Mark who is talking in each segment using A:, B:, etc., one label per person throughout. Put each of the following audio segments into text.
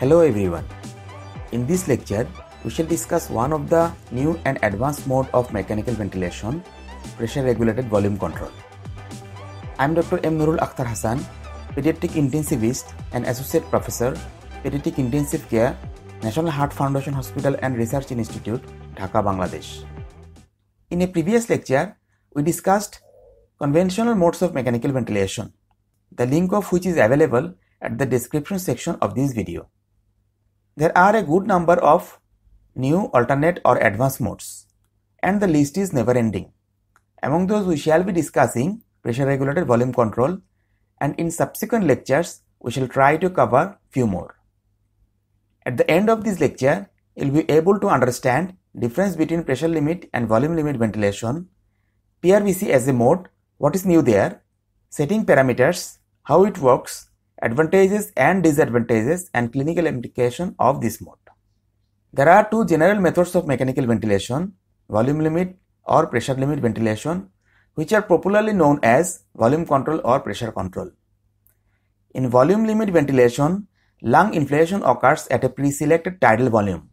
A: Hello everyone. In this lecture, we shall discuss one of the new and advanced mode of mechanical ventilation, pressure regulated volume control. I am Dr. M. Nurul Akhtar Hassan, pediatric intensivist and associate professor, pediatric intensive care, National Heart Foundation Hospital and Research Institute, Dhaka, Bangladesh. In a previous lecture, we discussed conventional modes of mechanical ventilation, the link of which is available at the description section of this video. There are a good number of new alternate or advanced modes and the list is never ending. Among those we shall be discussing pressure regulated volume control and in subsequent lectures we shall try to cover few more. At the end of this lecture, you will be able to understand difference between pressure limit and volume limit ventilation, PRVC as a mode, what is new there, setting parameters, how it works, advantages and disadvantages and clinical implication of this mode. There are two general methods of mechanical ventilation, volume limit or pressure limit ventilation, which are popularly known as volume control or pressure control. In volume limit ventilation, lung inflation occurs at a pre-selected tidal volume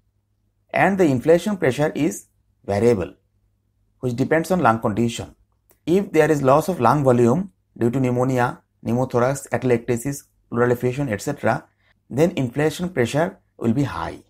A: and the inflation pressure is variable, which depends on lung condition. If there is loss of lung volume due to pneumonia, pneumothorax, atelectasis, effusion, etc., then inflation pressure will be high.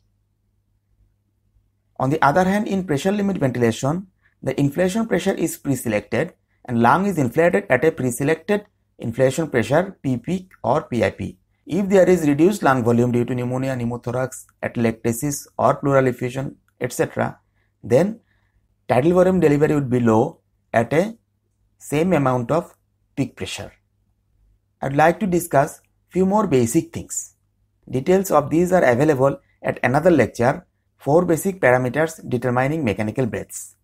A: On the other hand, in pressure limit ventilation, the inflation pressure is pre-selected and lung is inflated at a pre-selected inflation pressure PP or PIP. If there is reduced lung volume due to pneumonia, pneumothorax, atelectasis or pleural effusion, etc., then tidal volume delivery would be low at a same amount of peak pressure. I'd like to discuss few more basic things. Details of these are available at another lecture, 4 basic parameters determining mechanical breaths.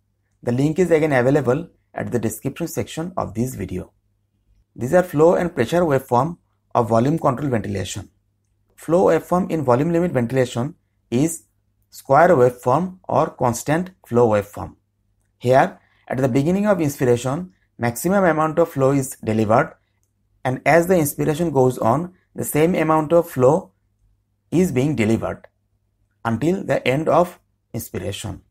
A: The link is again available at the description section of this video. These are flow and pressure waveform of volume control ventilation. Flow waveform in volume limit ventilation is square waveform or constant flow waveform. Here, at the beginning of inspiration, maximum amount of flow is delivered and as the inspiration goes on, the same amount of flow is being delivered until the end of inspiration.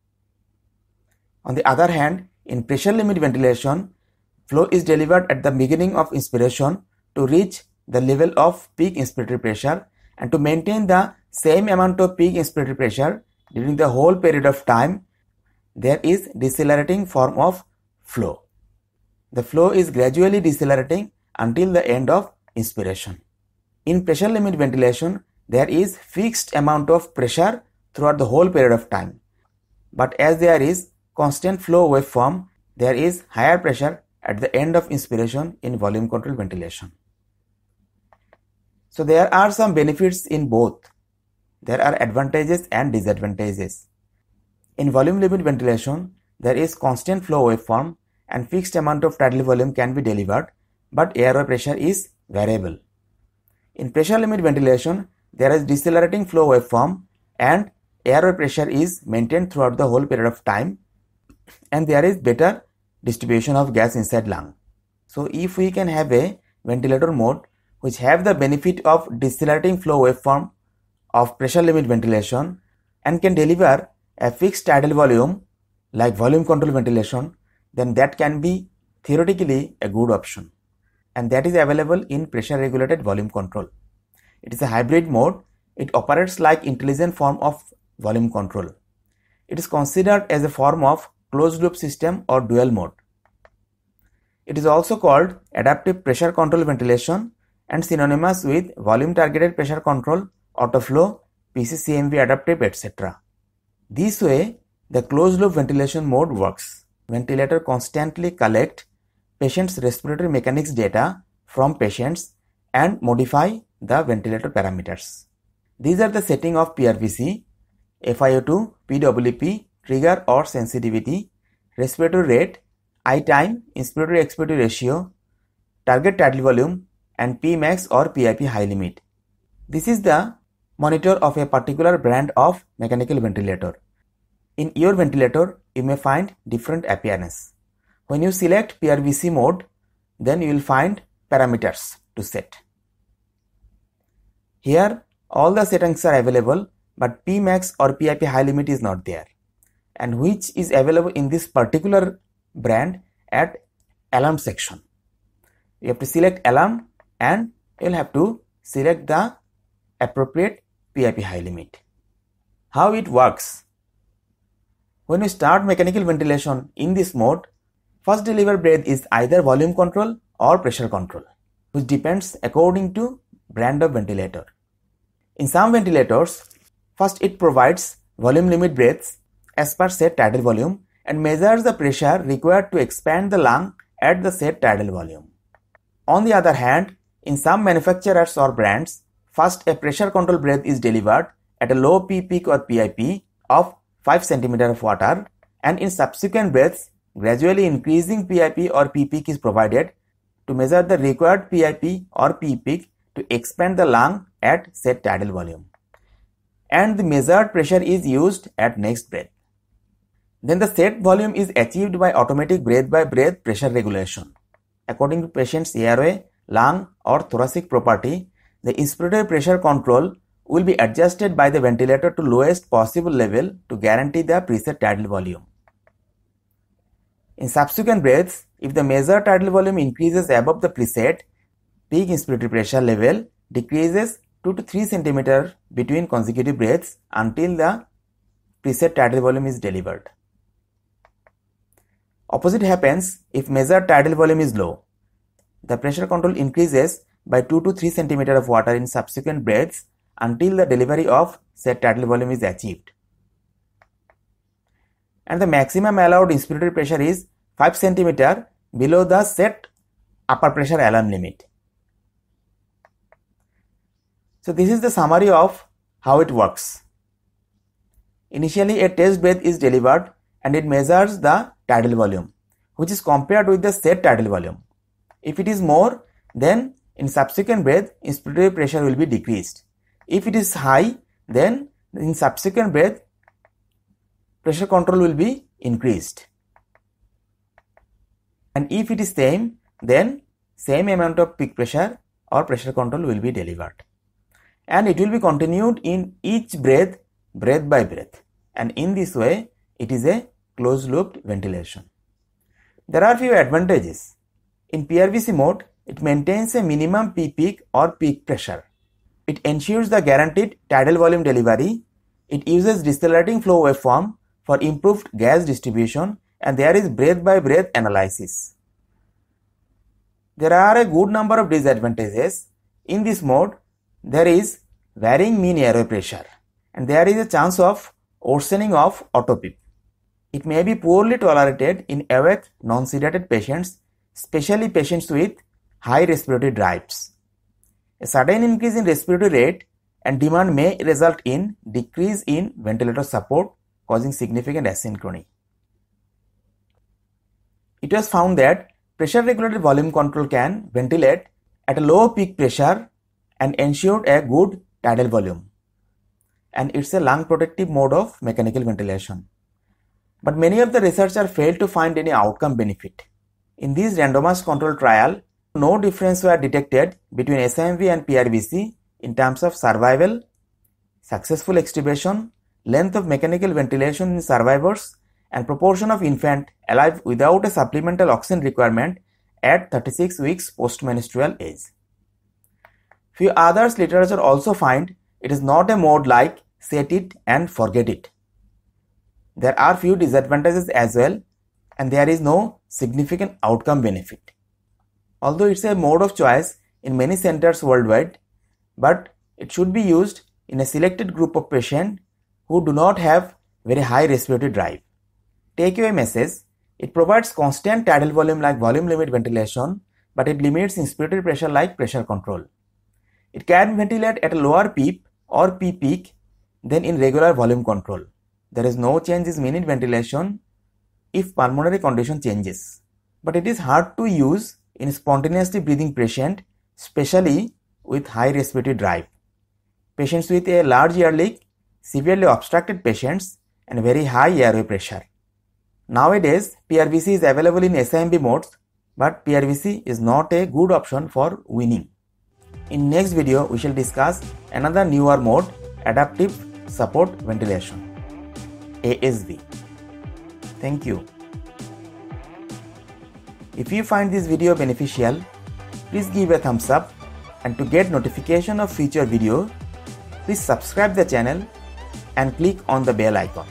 A: On the other hand, in pressure limit ventilation, flow is delivered at the beginning of inspiration to reach the level of peak inspiratory pressure and to maintain the same amount of peak inspiratory pressure during the whole period of time, there is decelerating form of flow. The flow is gradually decelerating until the end of inspiration. In pressure limit ventilation, there is fixed amount of pressure throughout the whole period of time. But as there is constant flow waveform, there is higher pressure at the end of inspiration in volume control ventilation. So there are some benefits in both. There are advantages and disadvantages. In volume limit ventilation, there is constant flow waveform and fixed amount of tidal volume can be delivered, but airway pressure is variable. In pressure limit ventilation, there is decelerating flow waveform and airway pressure is maintained throughout the whole period of time and there is better distribution of gas inside lung. So if we can have a ventilator mode which have the benefit of decelerating flow waveform of pressure limit ventilation and can deliver a fixed tidal volume like volume control ventilation, then that can be theoretically a good option. And that is available in pressure regulated volume control. It is a hybrid mode. It operates like intelligent form of volume control. It is considered as a form of closed loop system or dual mode. It is also called adaptive pressure control ventilation and synonymous with volume targeted pressure control, autoflow, PCCMV adaptive, etc. This way, the closed loop ventilation mode works. Ventilator constantly collect patient's respiratory mechanics data from patients and modify the ventilator parameters. These are the setting of PRVC, FiO2, PWP, trigger or sensitivity, respiratory rate, I time, inspiratory expiratory ratio, target tidal volume, and Pmax or PIP high limit. This is the monitor of a particular brand of mechanical ventilator. In your ventilator, you may find different appearance. When you select PRVC mode, then you will find parameters to set. Here all the settings are available but Pmax or PIP high limit is not there and which is available in this particular brand at alarm section. You have to select alarm and you'll have to select the appropriate PIP high limit. How it works? When you start mechanical ventilation in this mode, first delivered breath is either volume control or pressure control, which depends according to brand of ventilator. In some ventilators, first it provides volume limit breaths as per set tidal volume and measures the pressure required to expand the lung at the set tidal volume. On the other hand, in some manufacturers or brands, first a pressure control breath is delivered at a low P peak or PIP of 5 cm of water and in subsequent breaths gradually increasing PIP or P peak is provided to measure the required PIP or P peak to expand the lung at set tidal volume. And the measured pressure is used at next breath. Then the set volume is achieved by automatic breath by breath pressure regulation. According to patient's airway, lung or thoracic property, the inspiratory pressure control will be adjusted by the ventilator to lowest possible level to guarantee the preset tidal volume. In subsequent breaths, if the measured tidal volume increases above the preset, peak inspiratory pressure level decreases 2 to 3 cm between consecutive breaths until the preset tidal volume is delivered. Opposite happens if measured tidal volume is low. The pressure control increases by 2 to 3 cm of water in subsequent breaths until the delivery of set tidal volume is achieved. And the maximum allowed inspiratory pressure is 5 cm below the set upper pressure alarm limit. So this is the summary of how it works. Initially a test breath is delivered and it measures the tidal volume which is compared with the set tidal volume. If it is more then in subsequent breath inspiratory pressure will be decreased. If it is high, then in subsequent breath, pressure control will be increased. And if it is same, then same amount of peak pressure or pressure control will be delivered. And it will be continued in each breath, breath by breath. And in this way, it is a closed loop ventilation. There are few advantages. In PRVC mode, it maintains a minimum P peak or peak pressure it ensures the guaranteed tidal volume delivery. It uses decelerating flow waveform for improved gas distribution and there is breath by breath analysis. There are a good number of disadvantages. In this mode, there is varying mean airway pressure and there is a chance of worsening of autoPEEP. It may be poorly tolerated in awake non-sedated patients, especially patients with high respiratory drives. A sudden increase in respiratory rate and demand may result in decrease in ventilator support causing significant asynchrony. It was found that pressure regulated volume control can ventilate at a low peak pressure and ensure a good tidal volume. And it's a lung protective mode of mechanical ventilation. But many of the researchers failed to find any outcome benefit. In this randomized control trial, no difference were detected between SIMV and PRVC in terms of survival, successful extubation, length of mechanical ventilation in survivors, and proportion of infant alive without a supplemental oxygen requirement at 36 weeks postmenstrual age. Few others literature also find it is not a mode like set it and forget it. There are few disadvantages as well and there is no significant outcome benefit although it's a mode of choice in many centers worldwide, but it should be used in a selected group of patients who do not have very high respiratory drive. Takeaway message it provides constant tidal volume like volume limit ventilation, but it limits inspiratory pressure like pressure control. It can ventilate at a lower PIP or P peak than in regular volume control. There is no change in minute ventilation if pulmonary condition changes. But it is hard to use in spontaneously breathing patient, especially with high respiratory drive. Patients with a large air leak, severely obstructed patients, and very high airway pressure. Nowadays, PRVC is available in SIMV modes, but PRVC is not a good option for weaning. In next video, we shall discuss another newer mode, Adaptive Support Ventilation, ASV. Thank you. If you find this video beneficial, please give a thumbs up and to get notification of future video, please subscribe the channel and click on the bell icon.